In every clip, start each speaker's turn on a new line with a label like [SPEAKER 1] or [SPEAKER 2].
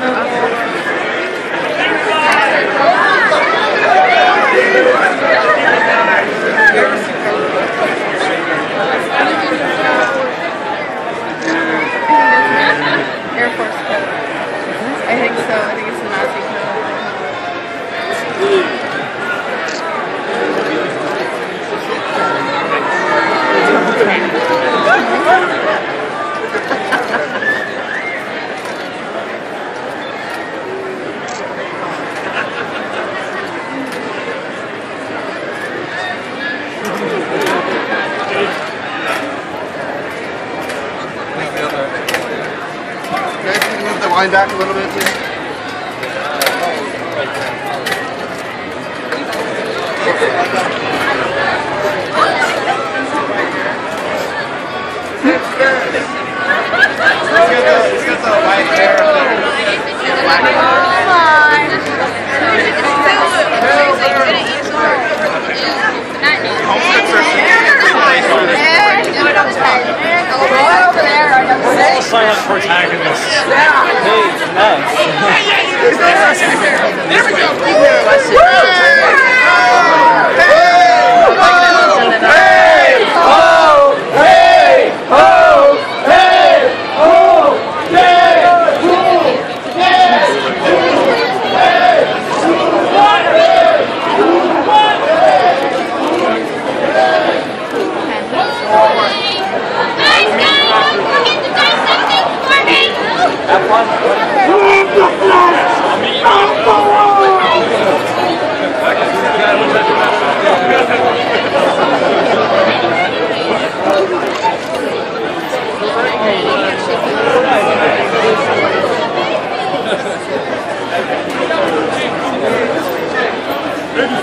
[SPEAKER 1] Gracias. Can you move line back a little bit, please? Let's get the, let's get the white hair.
[SPEAKER 2] All silent protagonists. Hey, nuts.
[SPEAKER 1] It's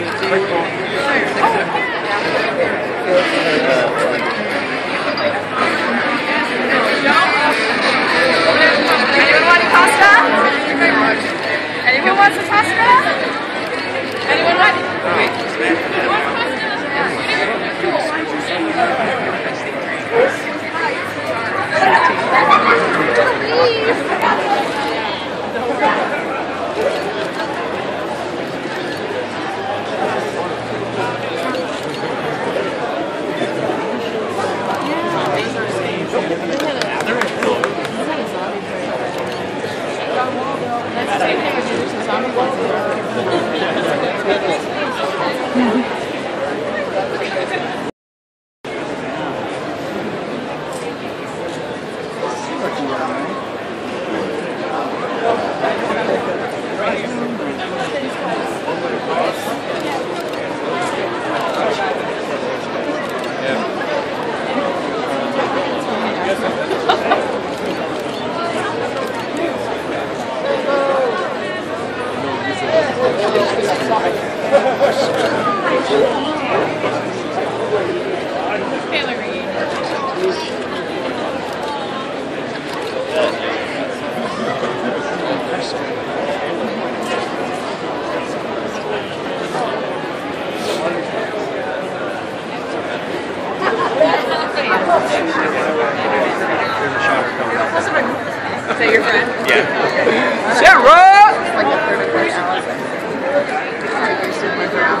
[SPEAKER 3] Anyone want pasta? Anyone wants a pasta? Anyone want?
[SPEAKER 1] Is that your friend?
[SPEAKER 4] Sarah!
[SPEAKER 1] Like a third of like Allison. I used to live around.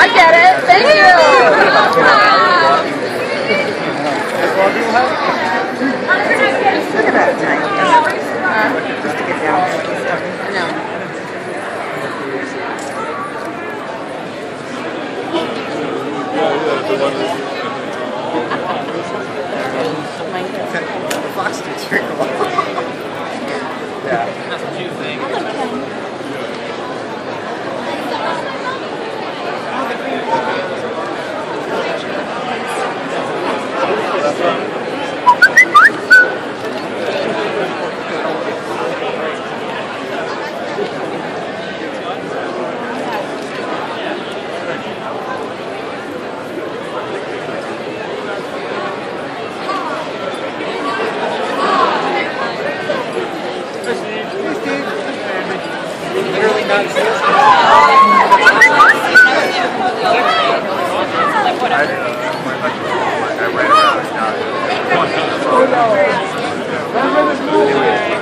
[SPEAKER 1] I get it. Thank you.
[SPEAKER 5] Look at that tonight. Just to get down.
[SPEAKER 1] No.
[SPEAKER 6] The Fox cool. yeah.
[SPEAKER 4] Not exist. Oh yeah,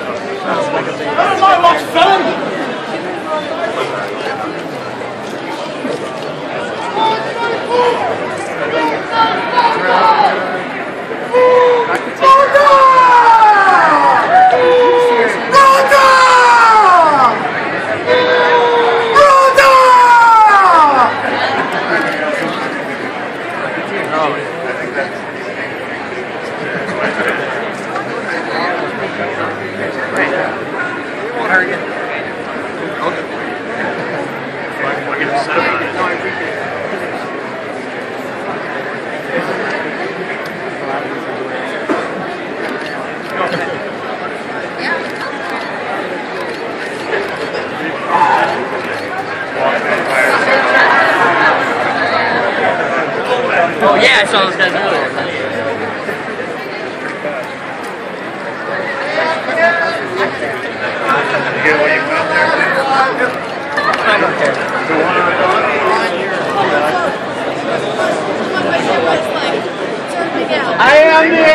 [SPEAKER 4] I saw those guys earlier.
[SPEAKER 6] I am the